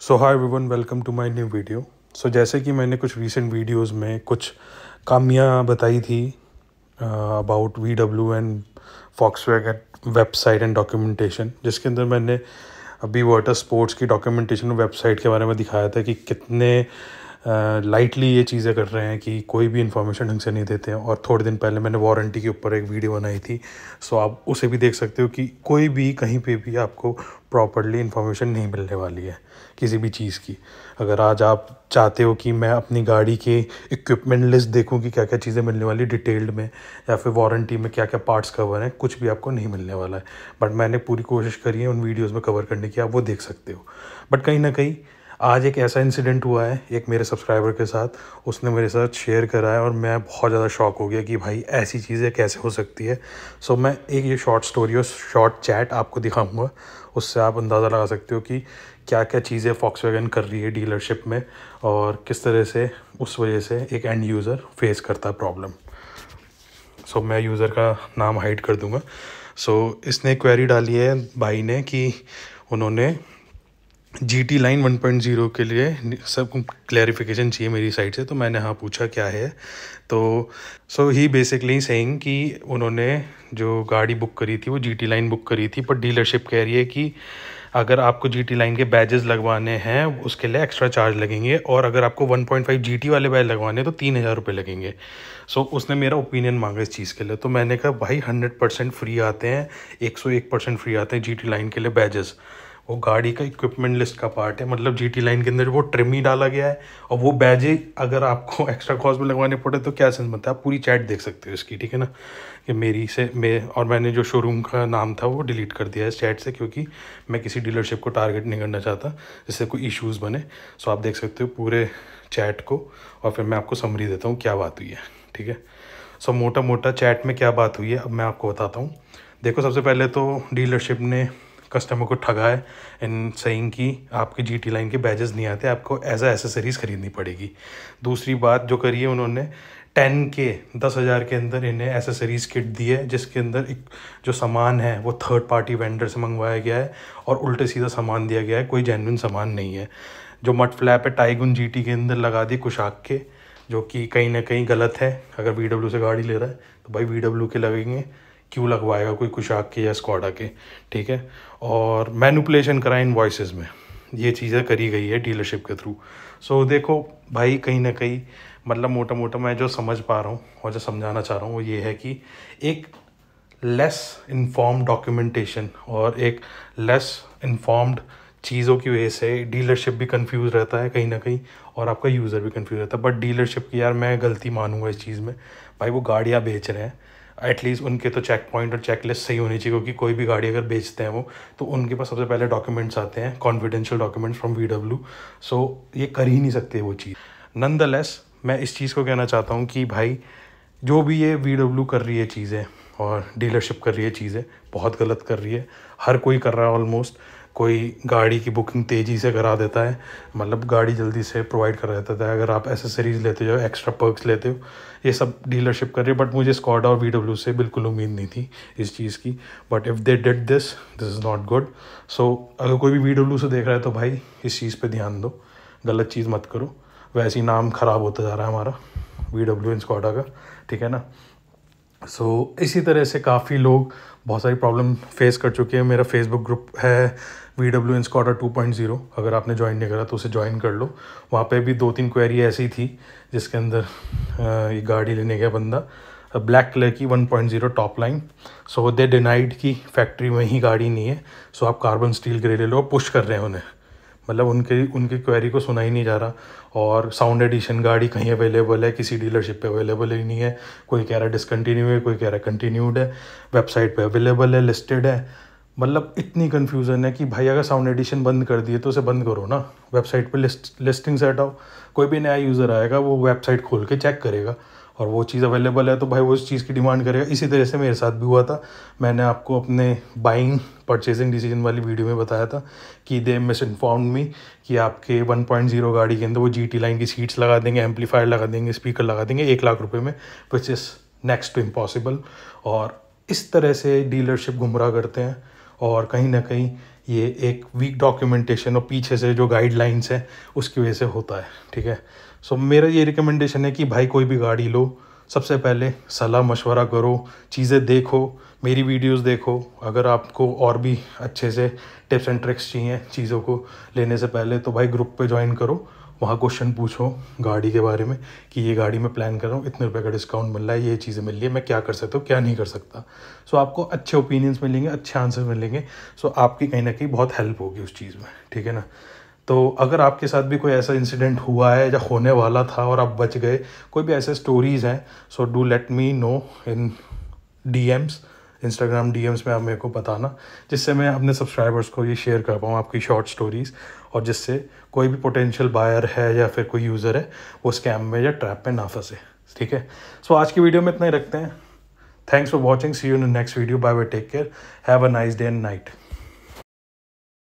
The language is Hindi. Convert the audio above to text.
So hi everyone welcome to my new video so जैसे कि मैंने कुछ रीसेंट वीडियोस में कुछ कामियाँ बताई थी about V W and Fox website and documentation जिसके अंदर मैंने अभी वाटर स्पोर्ट्स की डॉक्यूमेंटेशन वेबसाइट के बारे में दिखाया था कि कितने लाइटली ये चीज़ें कर रहे हैं कि कोई भी इन्फॉर्मेशन ढंग से नहीं देते हैं। और थोड़े दिन पहले मैंने वारंटी के ऊपर एक वीडियो बनाई थी। सो आप उसे भी देख सकते हो कि कोई भी कहीं पे भी आपको प्रॉपरली इन्फॉर्मेशन नहीं मिलने वाली है किसी भी चीज़ की। अगर आज आप चाहते हो कि मैं अपनी गाड़ी के इक्विपमेंट लिस्ट देखूँ कि क्या क्या चीज़ें मिलने वाली डिटेल्ड में या फिर वारंटी में क्या क्या पार्ट्स कवर हैं, कुछ भी आपको नहीं मिलने वाला है। बट मैंने पूरी कोशिश करी है उन वीडियोज़ में कवर करने की, आप वो देख सकते हो। बट कहीं ना कहीं आज एक ऐसा इंसिडेंट हुआ है एक मेरे सब्सक्राइबर के साथ। उसने मेरे साथ शेयर करा है और मैं बहुत ज़्यादा शॉक हो गया कि भाई ऐसी चीज़ें कैसे हो सकती है। सो so, मैं एक ये शॉर्ट स्टोरी और शॉर्ट चैट आपको दिखाऊँगा। उससे आप अंदाज़ा लगा सकते हो कि क्या क्या चीज़ें फॉक्स वैगन कर रही है डीलरशिप में और किस तरह से उस वजह से एक एंड यूज़र फेस करता है प्रॉब्लम सो मैं यूज़र का नाम हाइड कर दूँगा। सो so, इसने क्वेरी डाली है भाई ने कि उन्होंने G T line one point zero के लिए सब क्लैरिफिकेशन चाहिए मेरी साइड से तो मैंने हाँ पूछा क्या है। तो सो ही बेसिकली सेइंग कि उन्होंने जो गाड़ी बुक करी थी वो जी टी लाइन बुक करी थी पर डीलरशिप कह रही है कि अगर आपको जी टी लाइन के बैजेस लगवाने हैं उसके लिए एक्स्ट्रा चार्ज लगेंगे और अगर आपको 1.5 टी वाले बैज लगवाने तो तीन हज़ार रुपये लगेंगे। सो so, उसने मेरा ओपिनियन मांगा इस चीज़ के लिए। तो मैंने कहा भाई हंड्रेड परसेंट फ्री आते हैं एक सौ एक परसेंट फ्री आते हैं जी टी लाइन के लिए बैजेस वो गाड़ी का इक्विपमेंट लिस्ट का पार्ट है। मतलब जीटी लाइन के अंदर वो ट्रिम ही डाला गया है और वो बैजे अगर आपको एक्स्ट्रा कॉस्ट में लगवाने पड़े तो क्या सेंस बनता है? आप पूरी चैट देख सकते हो इसकी, ठीक है ना? कि मेरी से मैं और मैंने जो शोरूम का नाम था वो डिलीट कर दिया है इस चैट से क्योंकि मैं किसी डीलरशिप को टारगेट नहीं करना चाहता, जिससे कोई इशूज़ बने। सो आप देख सकते हो पूरे चैट को और फिर मैं आपको समरी देता हूँ क्या बात हुई है, ठीक है? सो मोटा मोटा चैट में क्या बात हुई है, अब मैं आपको बताता हूँ। देखो, सबसे पहले तो डीलरशिप ने कस्टमर को ठगा है इन सेइंग कि आपके जी टी लाइन के बैजेस नहीं आते, आपको एज एसेसरीज खरीदनी पड़ेगी। दूसरी बात जो करी है उन्होंने टेन के, दस हज़ार के अंदर इन्हें एसेसरीज किट दी है, जिसके अंदर एक जो सामान है, वो थर्ड पार्टी वेंडर से मंगवाया गया है और उल्टे सीधा सामान दिया गया है, कोई जेनविन सामान नहीं है। जो मट फ्लैप है टाइगुन जी के अंदर लगा दी कुशाक के, जो कि कहीं ना कहीं गलत है। अगर वी से गाड़ी ले रहा है तो भाई वी के लगेंगे। क्यों लगवाएगा कोई कुशाक के या स्कॉडा के ठीक है? और मैनुपलेशन करा इन वॉइस में। ये चीज़ें करी गई है डीलरशिप के थ्रू सो so, देखो भाई कहीं ना कहीं मतलब मोटा मोटा मैं जो समझ पा रहा हूँ और जो समझाना चाह रहा हूँ वो ये है कि एक लेस इन्फॉर्म डॉक्यूमेंटेशन और एक लेस इन्फॉर्म्ड चीज़ों की वजह से डीलरशिप भी कंफ्यूज रहता है कहीं ना कहीं और आपका यूज़र भी कंफ्यूज रहता है। बट डीलरशिप की यार मैं गलती मानूँगा इस चीज़ में। भाई वो गाड़ियाँ बेच रहे हैं। एटलीस्ट उनके तो चेक पॉइंट और चेक लिस्ट सही होनी चाहिए, क्योंकि कोई भी गाड़ी अगर बेचते हैं वो तो उनके पास सबसे पहले डॉक्यूमेंट्स आते हैं confidential documents from V W so ये कर ही नहीं सकते वो चीज़। नन द लेस मैं इस चीज़ को कहना चाहता हूँ कि भाई, जो भी ये वी डब्ल्यू कर रही है चीज़ें, और डीलरशिप कर रही है चीज़ें, बहुत गलत कर रही है। हर कोई कर रहा है ऑलमोस्ट कोई गाड़ी की बुकिंग तेज़ी से करा देता है मतलब गाड़ी जल्दी से प्रोवाइड करा देता है। अगर आप एसेसरीज लेते हो एक्स्ट्रा पर्क्स लेते हो ये सब डीलरशिप कर रही है बट मुझे स्कॉडा और वीडब्ल्यू से बिल्कुल उम्मीद नहीं थी इस चीज़ की। But if they did this this is not good so अगर कोई भी VW से देख रहा है तो भाई इस चीज़ पर ध्यान दो। गलत चीज़ मत करो। वैसे ही नाम ख़राब होता जा रहा है हमारा वी डब्ल्यू इन स्कॉडा का ठीक है ना? सो so, इसी तरह से काफ़ी लोग बहुत सारी प्रॉब्लम फेस कर चुके हैं। मेरा फेसबुक ग्रुप है V W in Skoda two point zero अगर आपने ज्वाइन नहीं करा तो उसे ज्वाइन कर लो। वहाँ पे भी दो तीन क्वेरी ऐसी थी, जिसके अंदर ये गाड़ी लेने गया बंदा। ब्लैक कलर की one point zero top line so they denied की फैक्ट्री में ही गाड़ी नहीं है। सो आप कार्बन स्टील ग्रे ले लो पुश कर रहे हैं उन्हें। मतलब उनके, उनकी क्वेरी को सुना ही नहीं जा रहा। और साउंड एडिशन गाड़ी कहीं अवेलेबल है, किसी डीलरशिप पे अवेलेबल ही नहीं है। कोई कह रहा है डिसकंटिन्यू है, कोई कह रहा है कंटिन्यूड है। वेबसाइट पे अवेलेबल है लिस्टेड है। मतलब इतनी कन्फ्यूज़न है कि भाई अगर साउंड एडिशन बंद कर दिए तो उसे बंद करो ना। वेबसाइट पे लिस्ट लिस्टिंग से हटाओ कोई भी नया यूज़र आएगा, वो वेबसाइट खोल के चेक करेगा। और वो चीज़ अवेलेबल है तो भाई वो उस चीज़ की डिमांड करेगा। इसी तरह से मेरे साथ भी हुआ था। मैंने आपको अपने बाइंग परचेजिंग डिसीज़न वाली वीडियो में बताया था कि दे मिस इन्फॉर्म मी कि आपके 1.0 गाड़ी के अंदर वो जीटी लाइन की सीट्स लगा देंगे एम्पलीफायर लगा देंगे स्पीकर लगा देंगे एक लाख रुपये में which is next to impossible और इस तरह से डीलरशिप गुमराह करते हैं। और कहीं ना कहीं ये एक वीक डॉक्यूमेंटेशन और पीछे से जो गाइडलाइंस हैं उसकी वजह से होता है ठीक है? सो so, मेरा ये रिकमेंडेशन है कि भाई कोई भी गाड़ी लो सबसे पहले सलाह मशवरा करो चीज़ें देखो मेरी वीडियोस देखो अगर आपको और भी अच्छे से टिप्स एंड ट्रिक्स चाहिए चीज़ों को लेने से पहले तो भाई ग्रुप पे ज्वाइन करो। वहाँ क्वेश्चन पूछो गाड़ी के बारे में कि ये गाड़ी मैं प्लान कर रहा हूँ इतने रुपए का डिस्काउंट मिल रहा है ये चीज़ें मिल रही है मैं क्या कर सकता हूँ क्या नहीं कर सकता। सो so, आपको अच्छे ओपिनियंस मिलेंगे अच्छे आंसर मिलेंगे। सो so, आपकी कहीं ना कहीं बहुत हेल्प होगी उस चीज़ में ठीक है ना? तो अगर आपके साथ भी कोई ऐसा इंसिडेंट हुआ है या होने वाला था और आप बच गए कोई भी ऐसे स्टोरीज़ हैं so do let me know in D Ms Instagram D में आप मेरे को बताना, जिससे मैं अपने सब्सक्राइबर्स को ये शेयर कर पाऊँ आपकी शॉर्ट स्टोरीज़ और जिससे कोई भी पोटेंशियल बायर है या फिर कोई यूज़र है, वो स्कैम में या ट्रैप में ना फंसे, ठीक है? सो आज की वीडियो में इतना ही रखते हैं। Thanks for watching see you in next video bye bye take care have a nice day and night